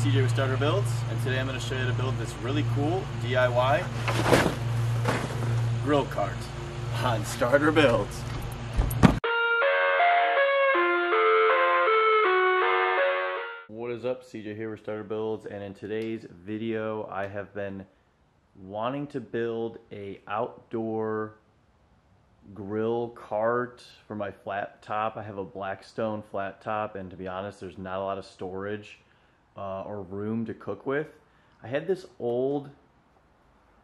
CJ with Starter Builds, and today I'm going to show you how to build this really cool DIY grill cart on Starter Builds. What is up, CJ here with Starter Builds, and in today's video I have been wanting to build a outdoor grill cart for my flat top. I have a Blackstone flat top, and to be honest, there's not a lot of storage uh, or room to cook with. I had this old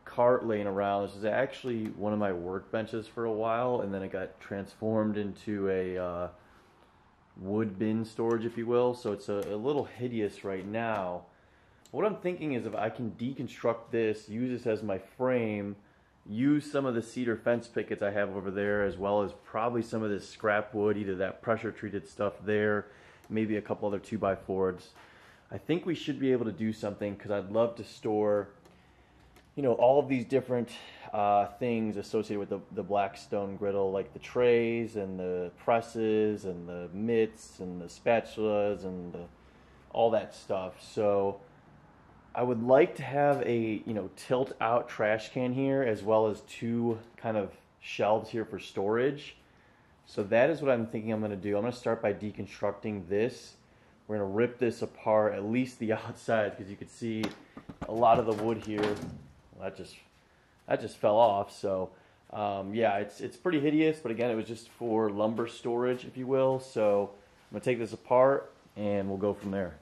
cart laying around. This is actually one of my workbenches for a while, and then it got transformed into a uh, wood bin storage, if you will. So it's a, a little hideous right now. What I'm thinking is if I can deconstruct this, use this as my frame, use some of the cedar fence pickets I have over there, as well as probably some of this scrap wood, either that pressure treated stuff there, maybe a couple other 2x4s. I think we should be able to do something because I'd love to store, you know, all of these different uh, things associated with the, the Blackstone griddle, like the trays and the presses and the mitts and the spatulas and the, all that stuff. So I would like to have a you know tilt out trash can here as well as two kind of shelves here for storage. So that is what I'm thinking I'm going to do. I'm going to start by deconstructing this. We're to rip this apart, at least the outside, because you can see a lot of the wood here. Well, that just that just fell off. So um, yeah, it's it's pretty hideous. But again, it was just for lumber storage, if you will. So I'm to take this apart and we'll go from there.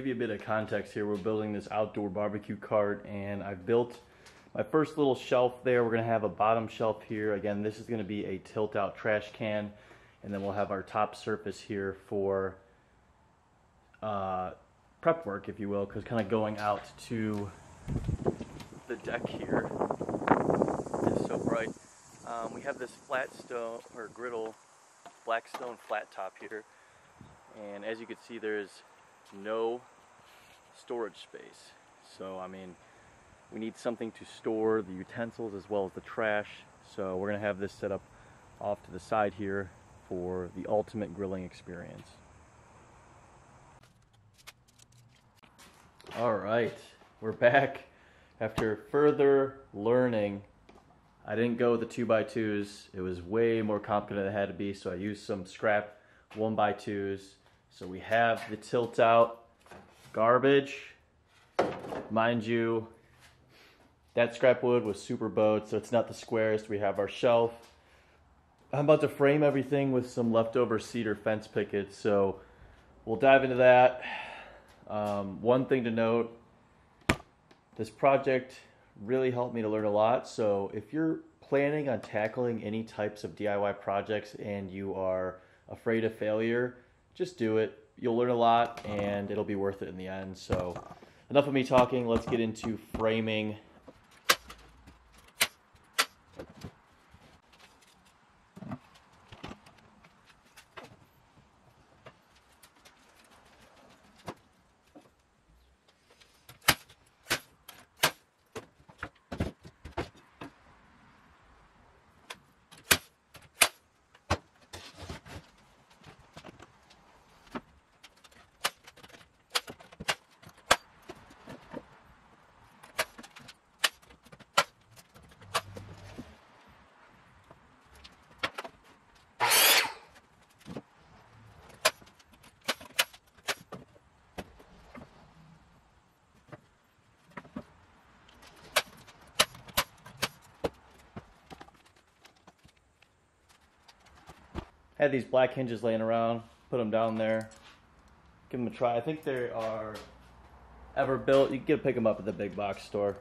Give you a bit of context here, we're building this outdoor barbecue cart and I've built my first little shelf there. We're gonna have a bottom shelf here. Again, this is gonna be a tilt out trash can and then we'll have our top surface here for uh, prep work, if you will, because kind of going out to the deck here is so bright. Um, we have this flat stone or griddle, Blackstone flat top here. And as you can see, there's no storage space. So, I mean, we need something to store the utensils as well as the trash. So we're gonna have this set up off to the side here for the ultimate grilling experience. All right, we're back after further learning. I didn't go with the two by twos. It was way more complicated than it had to be. So I used some scrap one by twos so we have the tilt out garbage. Mind you, that scrap wood was super bowed, so it's not the squarest. We have our shelf. I'm about to frame everything with some leftover cedar fence pickets, so we'll dive into that. Um, one thing to note, this project really helped me to learn a lot, so if you're planning on tackling any types of DIY projects and you are afraid of failure, just do it. You'll learn a lot and it'll be worth it in the end. So, enough of me talking. Let's get into framing had these black hinges laying around, put them down there, give them a try. I think they are Everbilt. You can pick them up at the big box store.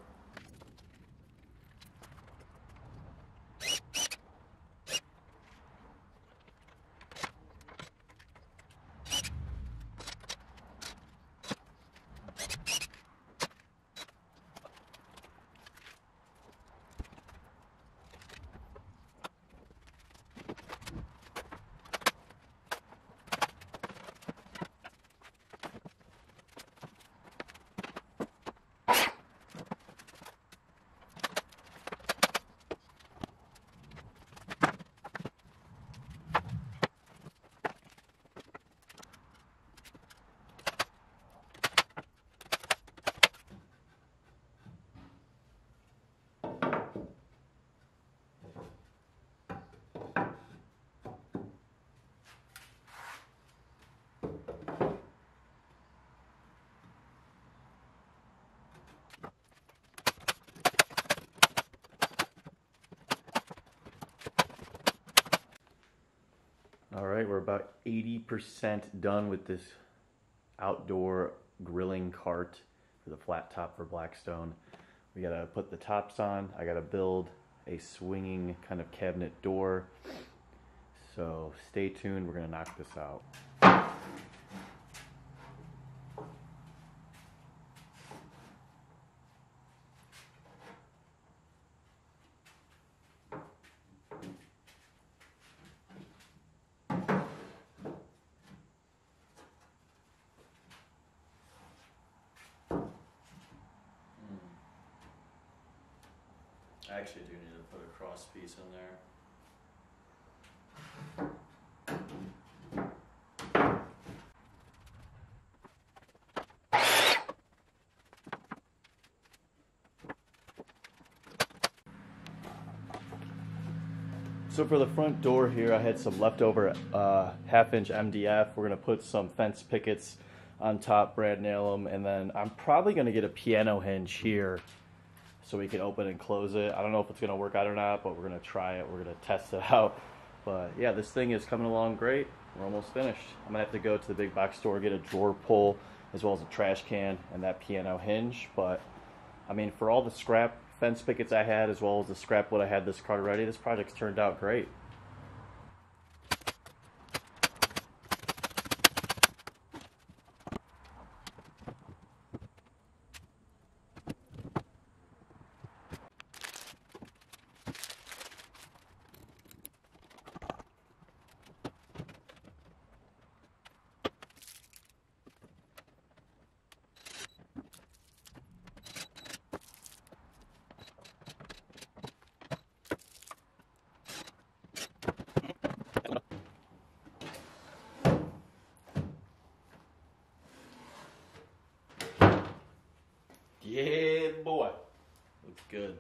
Right, we're about 80% done with this outdoor grilling cart for the flat top for Blackstone. We gotta put the tops on. I gotta build a swinging kind of cabinet door. So stay tuned, we're gonna knock this out. I actually do need to put a cross piece in there. So for the front door here, I had some leftover uh, half inch MDF. We're gonna put some fence pickets on top, brad nail them, and then I'm probably gonna get a piano hinge here so we can open and close it. I don't know if it's gonna work out or not, but we're gonna try it. We're gonna test it out. But yeah, this thing is coming along great. We're almost finished. I'm gonna have to go to the big box store, get a drawer pull, as well as a trash can and that piano hinge. But I mean, for all the scrap fence pickets I had, as well as the scrap wood I had this card ready, this project's turned out great. Yeah, boy. Looks good.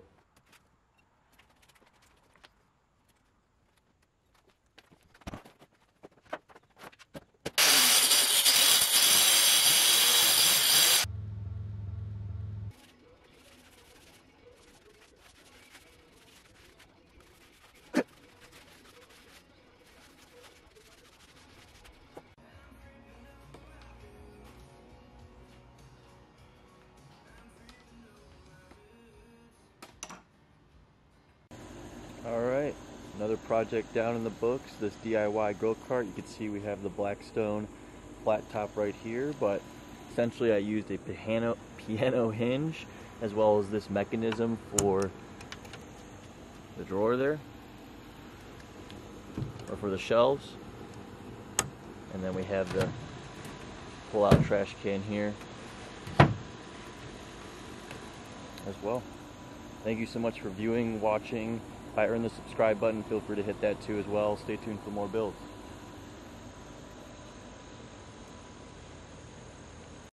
All right, another project down in the books, this DIY grill cart. You can see we have the Blackstone flat top right here, but essentially I used a piano, piano hinge as well as this mechanism for the drawer there, or for the shelves. And then we have the pull out trash can here as well. Thank you so much for viewing, watching. I earned the subscribe button, feel free to hit that too as well. Stay tuned for more builds.